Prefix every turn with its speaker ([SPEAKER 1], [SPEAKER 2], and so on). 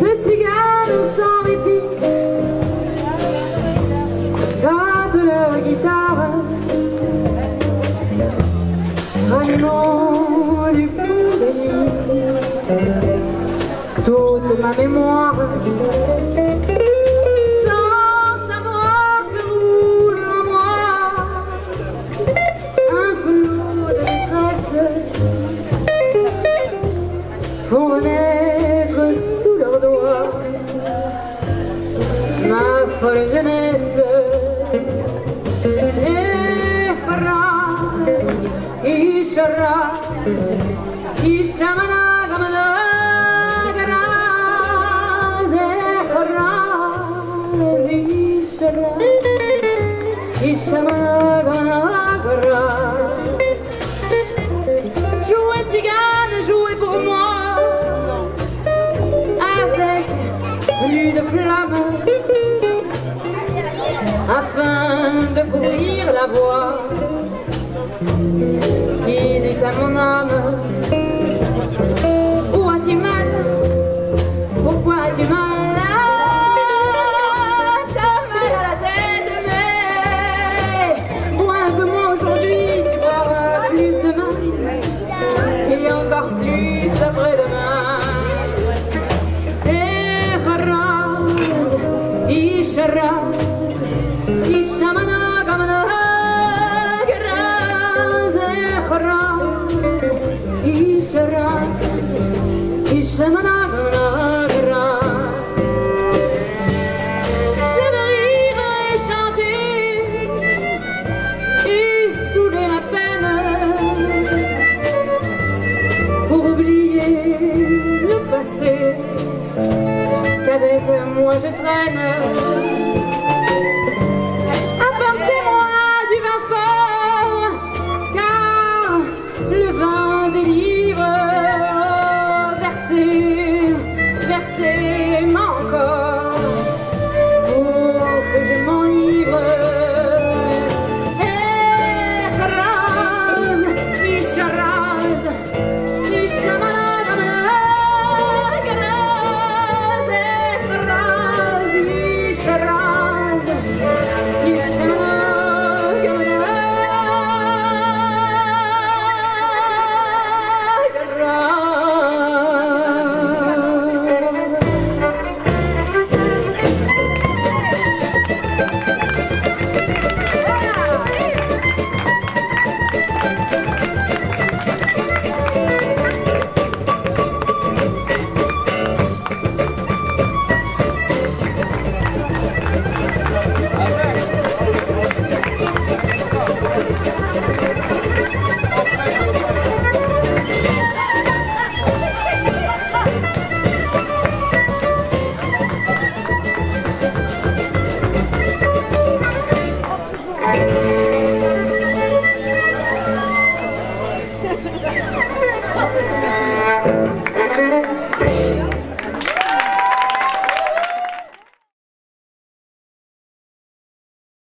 [SPEAKER 1] De tiganes sans répit, quand leur guitare, animaux du fou, toute ma mémoire. Folle jeunesse. Et Ishara, Ishamana Gamana Garaz, Echaraz, Ishara, Ishamana afin de couvrir la voix qui dit à mon âme Où as-tu mal? Pourquoi as-tu mal? T'as mal à la tête mais Moins que moi aujourd'hui tu boiras plus demain Et encore plus après-demain Et Kharaz, Qu'avec moi je traîne. Similar